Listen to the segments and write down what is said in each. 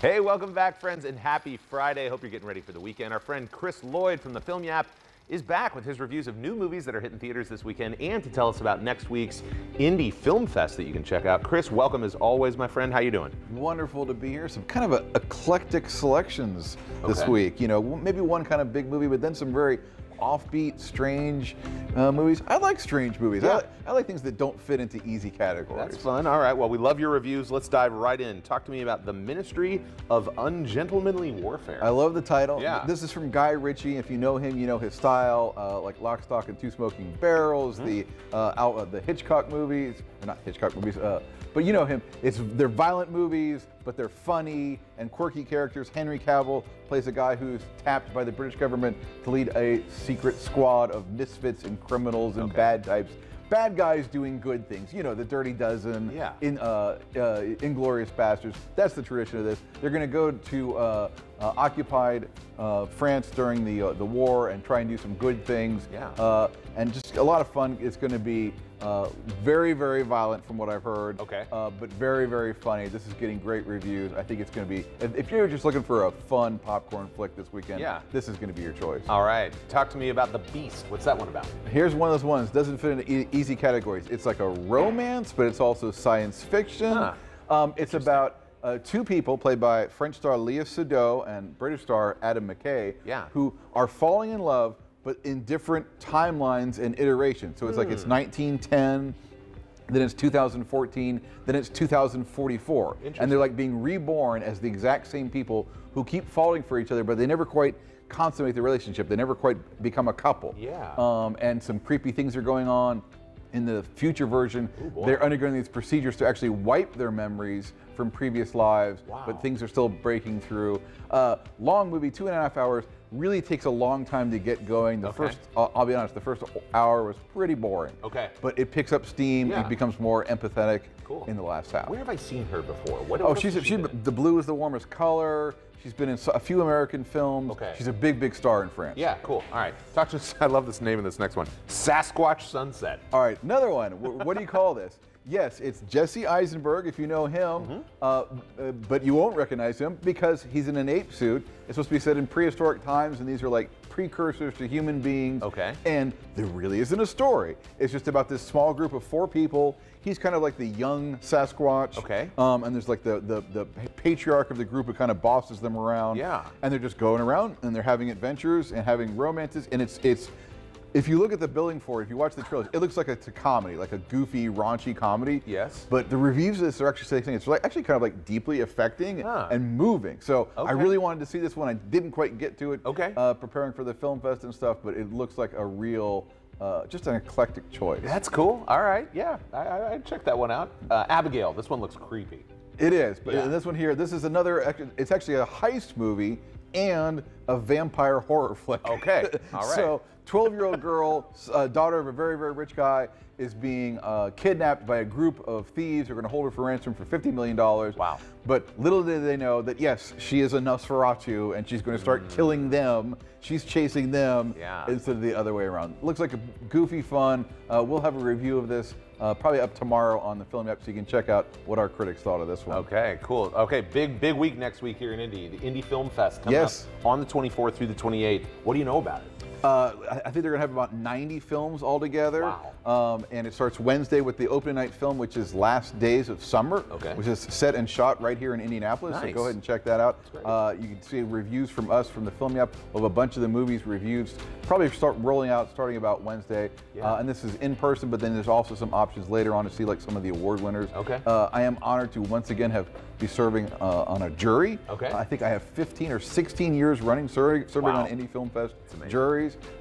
Hey, welcome back, friends, and happy Friday. Hope you're getting ready for the weekend. Our friend Chris Lloyd from the Film Yap is back with his reviews of new movies that are hitting theaters this weekend and to tell us about next week's Indy Film Fest that you can check out. Chris, welcome as always, my friend. How you doing? Wonderful to be here. Some kind of a eclectic selections this Okay. week. You know, maybe one kind of big movie, but then some very offbeat, strange uh, movies. I like strange movies. Yeah. I, like, I like things that don't fit into easy categories. That's fun. All right. Well, we love your reviews. Let's dive right in. Talk to me about The Ministry of Ungentlemanly Warfare. I love the title. Yeah. This is from Guy Ritchie. If you know him, you know his style, uh, like Lock, Stock, and Two Smoking Barrels, Mm-hmm. the uh, out, uh, the Hitchcock movies, not Hitchcock movies, uh, but you know him. It's they're violent movies, but they're funny and quirky characters. Henry Cavill plays a guy who's tapped by the British government to lead a secret squad of misfits and criminals and Okay. bad types. Bad guys doing good things. You know, the Dirty Dozen, Yeah. in uh, uh, Inglourious Basterds. That's the tradition of this. They're going to go to uh, uh, occupied uh, France during the uh, the war and try and do some good things. Yeah. Uh, and just a lot of fun. It's going to be uh, very, very violent from what I've heard. Okay. Uh, but very, very funny. This is getting great reviews. I think it's going to be. If, if you're just looking for a fun popcorn flick this weekend, Yeah. this is going to be your choice. All right. Talk to me about The Beast. What's that one about? Here's one of those ones doesn't fit into e- easy categories. It's like a romance, but it's also science fiction. Huh. Um, it's about uh, two people played by French star Léa Seydoux and British star Adam McKay, Yeah. who are falling in love, but in different timelines and iterations. So it's like it's Hmm. 1910. Then it's 2014. Then it's 2044, and they're like being reborn as the exact same people who keep falling for each other, but they never quite consummate the relationship. They never quite become a couple. Yeah. Um, and some creepy things are going on. In the future version, Ooh, they're undergoing these procedures to actually wipe their memories from previous lives, Wow. but things are still breaking through. Uh, long movie, two and a half hours. Really takes a long time to get going. The Okay. first, uh, I'll be honest, the first hour was pretty boring. Okay. But it picks up steam. Yeah. It becomes more empathetic Cool. in the last half. Where have I seen her before? What Oh, she's has she, the blue is the warmest color. She's been in a few American films. Okay. She's a big, big star in France. Yeah, cool. All right. Talk to us. I love this name in this next one. Sasquatch Sunset. All right, another one. Wh- What do you call this? Yes, it's Jesse Eisenberg, if you know him, Mm-hmm. uh, uh, but you won't recognize him because he's in an ape suit. It's supposed to be set in prehistoric times, and these are like precursors to human beings. Okay. And there really isn't a story. It's just about this small group of four people. He's kind of like the young Sasquatch. Okay. Um, and there's like the, the the patriarch of the group who kind of bosses them around. Yeah. And they're just going around and they're having adventures and having romances, and it's it's. If you look at the billing for it, if you watch the trailers, it looks like it's a comedy, like a goofy, raunchy comedy. Yes. But the reviews of this are actually saying it's like actually kind of like deeply affecting Huh. and moving. So I really wanted to see this one. I didn't quite get to it. Okay. Uh, preparing for the film fest and stuff, but it looks like a real, uh, just an eclectic choice. That's cool. All right. Yeah. I, I, I checked that one out. Uh, Abigail. This one looks creepy. It is, but Yeah. this one here, this is another. It's actually a heist movie and a vampire horror flick. Okay, all right. so, 12-year-old girl, uh, daughter of a very, very rich guy, is being uh, kidnapped by a group of thieves who are going to hold her for ransom for 50 million dollars. Wow. But little did they know that yes, she is a Nosferatu, and she's going to start killing them. She's chasing them Mm. Yeah. instead of the other way around. Looks like a goofy fun. Uh, we'll have a review of this uh, probably up tomorrow on the Film Yap, so you can check out what our critics thought of this one. Okay, cool. Okay, big big week next week here in Indy. The Indy Film Fest coming Yes. up on the 24th through the 28th. What do you know about it? Uh, I I think they're going to have about 90 films altogether. Wow. Um, and it starts Wednesday with the opening night film, which is Last Days of Summer, Okay. which is set and shot right here in Indianapolis. So go ahead and check that out. Uh, you can see reviews from us from the Film Yap of a bunch of the movies reviews. Probably start rolling out starting about Wednesday. Yeah. Uh, and this is in person, but then there's also some options later on to see like some of the award winners. Okay. Uh, I am honored to once again have be serving uh, on a jury. Okay. I think I have 15 or 16 years running serving, serving Wow. on Indy Film Fest amazing.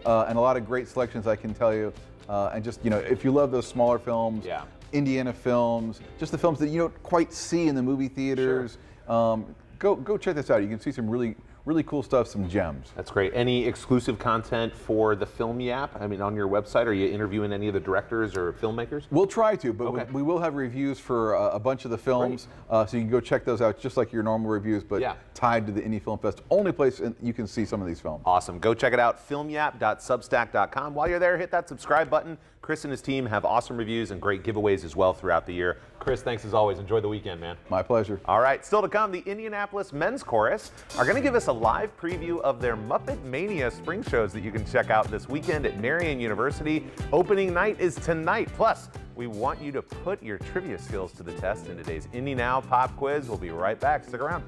Uh, and a lot of great selections, I can tell you. Uh, and just, you know, if you love those smaller films, Yeah. Indiana films, just the films that you don't quite see in the movie theaters, um, go, go check this out. You can see some really, really cool stuff, some gems. That's great. Any exclusive content for the Film Yap? I mean, on your website, are you interviewing any of the directors or filmmakers? We'll try to, but Okay. we, we will have reviews for uh, a bunch of the films, uh, so you can go check those out just like your normal reviews, but Yeah. tied to the Indy Film Fest. Only place you can see some of these films. Awesome. Go check it out, filmyap.substack.com. While you're there, hit that subscribe button. Chris and his team have awesome reviews and great giveaways as well throughout the year. Chris, thanks as always. Enjoy the weekend, man. My pleasure. All right, still to come, the Indianapolis Men's Chorus are going to give us a live preview of their Muppet Mania spring shows that you can check out this weekend at Marian University. Opening night is tonight. Plus, we want you to put your trivia skills to the test in today's Indy Now pop quiz. We'll be right back. Stick around.